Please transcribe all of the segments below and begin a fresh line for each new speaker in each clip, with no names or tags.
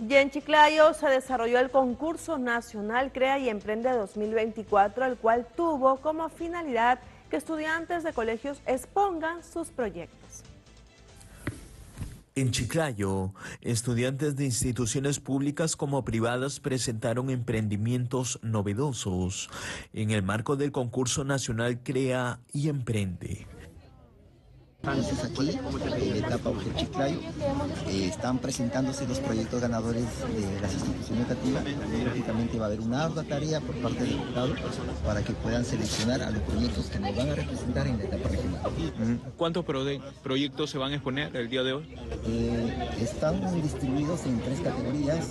Y en Chiclayo se desarrolló el concurso nacional Crea y Emprende 2024, el cual tuvo como finalidad que estudiantes de colegios expongan sus proyectos.
En Chiclayo, estudiantes de instituciones públicas como privadas presentaron emprendimientos novedosos en el marco del concurso nacional Crea y Emprende
aquí en la etapa Ugel Chiclayo. Eh, están presentándose los proyectos ganadores de las instituciones educativas. Lógicamente va a haber una ardua tarea por parte del Estado para que puedan seleccionar a los proyectos que nos van a representar en la etapa regional.
¿Cuántos proyectos se van a exponer el día de hoy?
Eh, están distribuidos en tres categorías.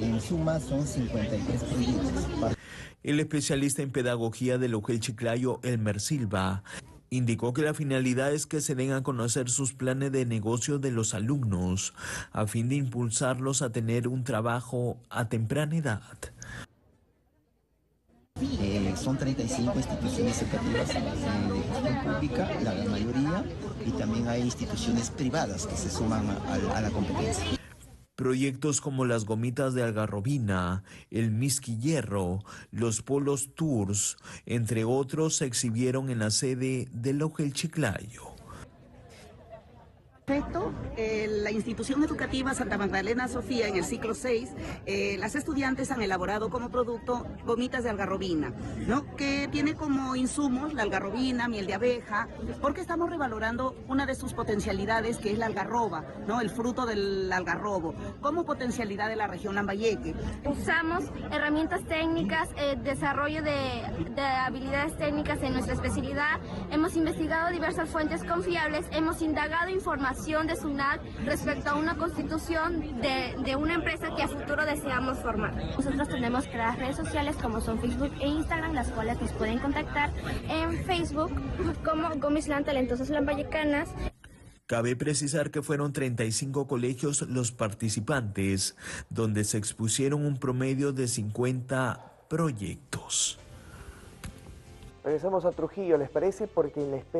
En suma son 53 proyectos.
El especialista en pedagogía del Ugel Chiclayo, Elmer Silva, Indicó que la finalidad es que se den a conocer sus planes de negocio de los alumnos a fin de impulsarlos a tener un trabajo a temprana edad.
Eh, son 35 instituciones educativas eh, de gestión pública, la mayoría, y también hay instituciones privadas que se suman a la competencia.
Proyectos como las gomitas de algarrobina, el misquillerro, los polos tours, entre otros, se exhibieron en la sede del Ojel Chiclayo.
Eh, la institución educativa Santa Magdalena Sofía en el ciclo 6, eh, las estudiantes han elaborado como producto gomitas de algarrobina, ¿no? que tiene como insumos la algarrobina, miel de abeja, porque estamos revalorando una de sus potencialidades que es la algarroba, ¿no? el fruto del algarrobo, como potencialidad de la región Lambayeque.
Usamos herramientas técnicas, eh, desarrollo de, de habilidades técnicas en nuestra especialidad, hemos investigado diversas fuentes confiables, hemos indagado información de SUNAT respecto a una constitución de, una empresa que a futuro deseamos formar. Nosotros tenemos las redes sociales como son Facebook e Instagram, las cuales nos pueden contactar en Facebook como Gomislan Talentosas Lambayecanas.
Cabe precisar que fueron 35 colegios los participantes, donde se expusieron un promedio de 50 proyectos.
Regresamos a Trujillo, ¿les parece? Porque en la